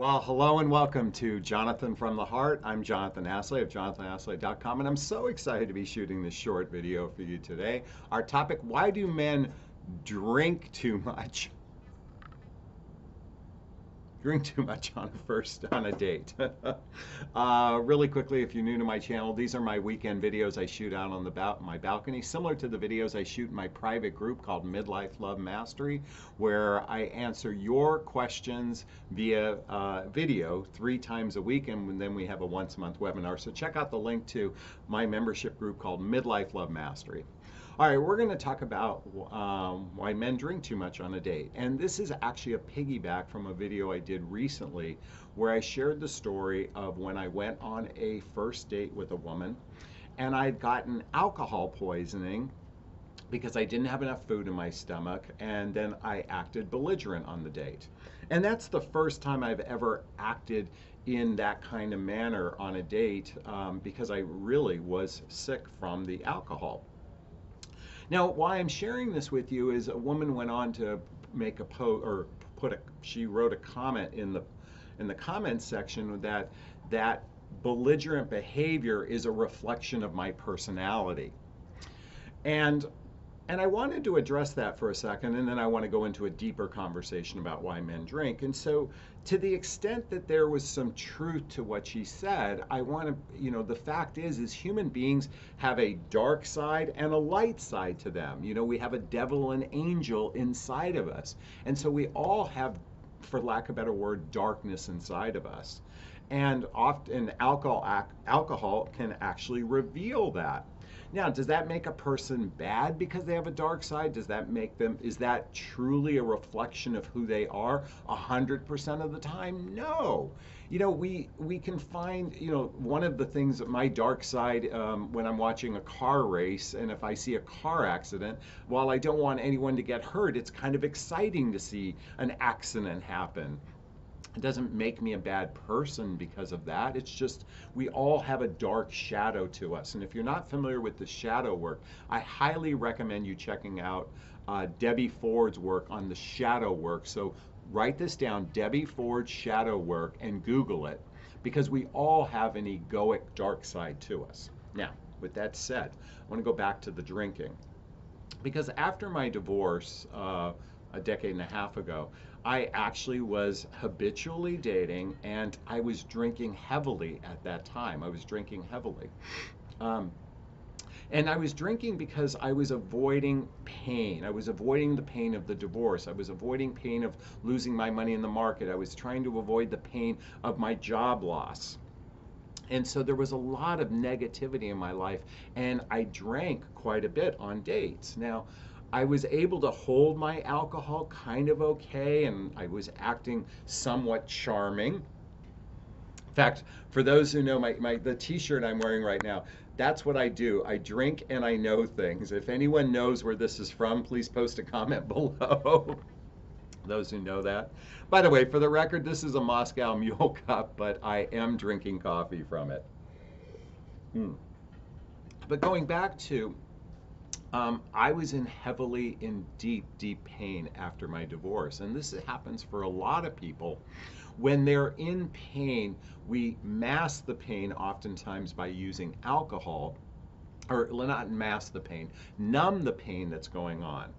Well, hello and welcome to Jonathon from the Heart. I'm Jonathon Aslay of jonathonaslay.com, and I'm so excited to be shooting this short video for you today. Our topic Why do men drink too much? Drink too much on a first on a date. uh, really quickly, if you're new to my channel, these are my weekend videos I shoot out on the ba my balcony, similar to the videos I shoot in my private group called Midlife Love Mastery, where I answer your questions via uh, video three times a week, and then we have a once a month webinar. So check out the link to my membership group called Midlife Love Mastery. All right, we're going to talk about um, why men drink too much on a date. And this is actually a piggyback from a video I did recently where I shared the story of when I went on a first date with a woman and I'd gotten alcohol poisoning because I didn't have enough food in my stomach and then I acted belligerent on the date. And that's the first time I've ever acted in that kind of manner on a date um, because I really was sick from the alcohol. Now, why I'm sharing this with you is a woman went on to make a post or put a she wrote a comment in the in the comments section that that belligerent behavior is a reflection of my personality. And and I wanted to address that for a second, and then I want to go into a deeper conversation about why men drink. And so, to the extent that there was some truth to what she said, I want to, you know, the fact is, is human beings have a dark side and a light side to them. You know, we have a devil and angel inside of us, and so we all have, for lack of a better word, darkness inside of us. And often alcohol, alcohol can actually reveal that. Now, does that make a person bad because they have a dark side? Does that make them, is that truly a reflection of who they are 100% of the time? No. You know, we, we can find, you know, one of the things that my dark side um, when I'm watching a car race and if I see a car accident, while I don't want anyone to get hurt, it's kind of exciting to see an accident happen. It doesn't make me a bad person because of that. It's just we all have a dark shadow to us. And if you're not familiar with the shadow work, I highly recommend you checking out uh, Debbie Ford's work on the shadow work. So write this down Debbie Ford shadow work and Google it because we all have an egoic dark side to us. Now, with that said, I want to go back to the drinking. Because after my divorce, uh, a decade and a half ago, I actually was habitually dating and I was drinking heavily at that time. I was drinking heavily. Um, and I was drinking because I was avoiding pain. I was avoiding the pain of the divorce. I was avoiding pain of losing my money in the market. I was trying to avoid the pain of my job loss. And so there was a lot of negativity in my life, and I drank quite a bit on dates. Now, I was able to hold my alcohol kind of okay, and I was acting somewhat charming. In fact, for those who know my, my the t-shirt I'm wearing right now, that's what I do. I drink and I know things. If anyone knows where this is from, please post a comment below. those who know that. By the way, for the record, this is a Moscow Mule cup, but I am drinking coffee from it. Hmm. But going back to um, I was in heavily in deep, deep pain after my divorce. And this happens for a lot of people. When they're in pain, we mask the pain oftentimes by using alcohol, or not mask the pain, numb the pain that's going on.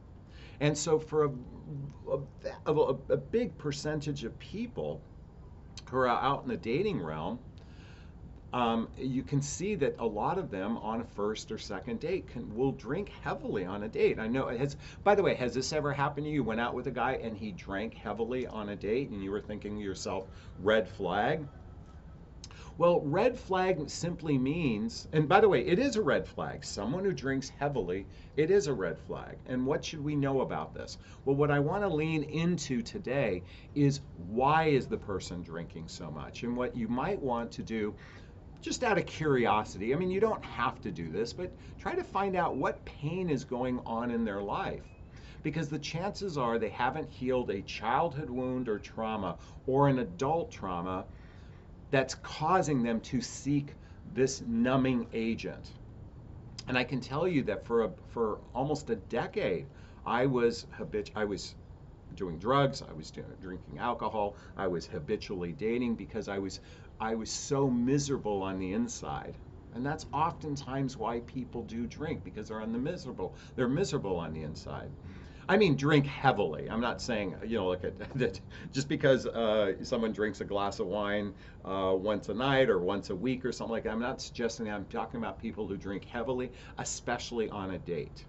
And so for a, a, a, a big percentage of people who are out in the dating realm, um, you can see that a lot of them on a first or second date can will drink heavily on a date. I know it has. By the way, has this ever happened to you? You went out with a guy and he drank heavily on a date, and you were thinking to yourself, "Red flag." Well, red flag simply means, and by the way, it is a red flag. Someone who drinks heavily, it is a red flag. And what should we know about this? Well, what I want to lean into today is why is the person drinking so much? And what you might want to do just out of curiosity, I mean, you don't have to do this, but try to find out what pain is going on in their life. Because the chances are they haven't healed a childhood wound or trauma or an adult trauma that's causing them to seek this numbing agent. And I can tell you that for a, for almost a decade, I was habit I was doing drugs, I was drinking alcohol, I was habitually dating because I was I was so miserable on the inside. And that's oftentimes why people do drink because they're on the miserable. They're miserable on the inside. I mean, drink heavily. I'm not saying, you know, look at that. Just because uh, someone drinks a glass of wine uh, once a night or once a week or something like that, I'm not suggesting that. I'm talking about people who drink heavily, especially on a date.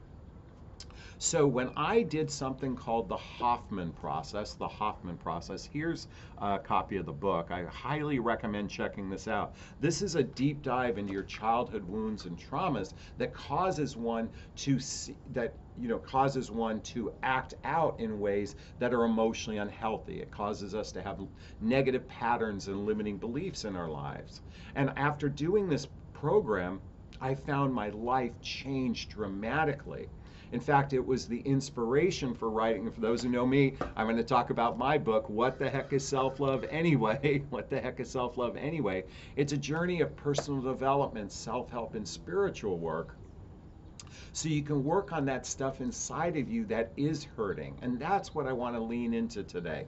So when I did something called the Hoffman process, the Hoffman process, here's a copy of the book. I highly recommend checking this out. This is a deep dive into your childhood wounds and traumas that causes one to see that you know causes one to act out in ways that are emotionally unhealthy. It causes us to have negative patterns and limiting beliefs in our lives. And after doing this program, I found my life changed dramatically. In fact, it was the inspiration for writing. For those who know me, I'm going to talk about my book, What the Heck is Self Love Anyway? what the Heck is Self Love Anyway? It's a journey of personal development, self help, and spiritual work. So you can work on that stuff inside of you that is hurting. And that's what I want to lean into today.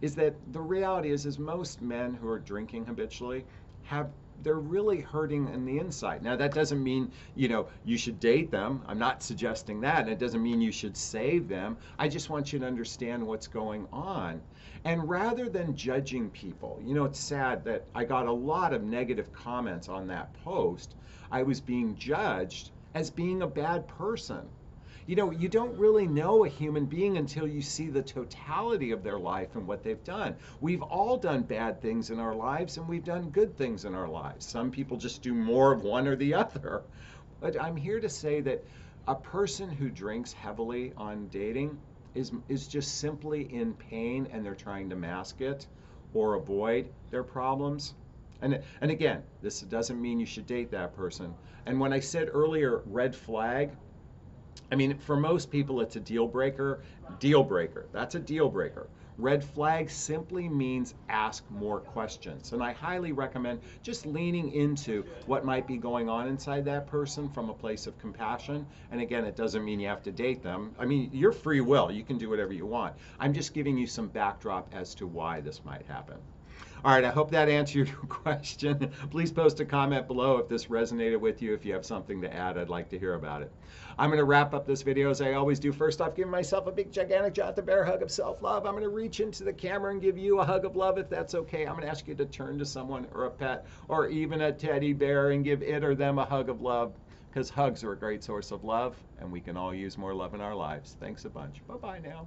Is that the reality is, is most men who are drinking habitually have they're really hurting in the inside. Now that doesn't mean, you know, you should date them. I'm not suggesting that. And it doesn't mean you should save them. I just want you to understand what's going on. And rather than judging people, you know, it's sad that I got a lot of negative comments on that post. I was being judged as being a bad person you know, you don't really know a human being until you see the totality of their life and what they've done. We've all done bad things in our lives and we've done good things in our lives. Some people just do more of one or the other. But I'm here to say that a person who drinks heavily on dating is, is just simply in pain and they're trying to mask it or avoid their problems. And, and again, this doesn't mean you should date that person. And when I said earlier, red flag, I mean, for most people, it's a deal breaker. Deal breaker. That's a deal breaker. Red flag simply means ask more questions. And I highly recommend just leaning into what might be going on inside that person from a place of compassion. And again, it doesn't mean you have to date them. I mean, you're free will. You can do whatever you want. I'm just giving you some backdrop as to why this might happen. All right, I hope that answered your question. Please post a comment below if this resonated with you. If you have something to add, I'd like to hear about it. I'm going to wrap up this video as I always do. First off, giving myself a big, gigantic Jonathon Bear hug of self-love. I'm going to reach into the camera and give you a hug of love if that's okay. I'm going to ask you to turn to someone or a pet or even a teddy bear and give it or them a hug of love because hugs are a great source of love and we can all use more love in our lives. Thanks a bunch. Bye-bye now.